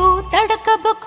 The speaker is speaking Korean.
ನೆಟಗೂ ತಡಕಬೇಕು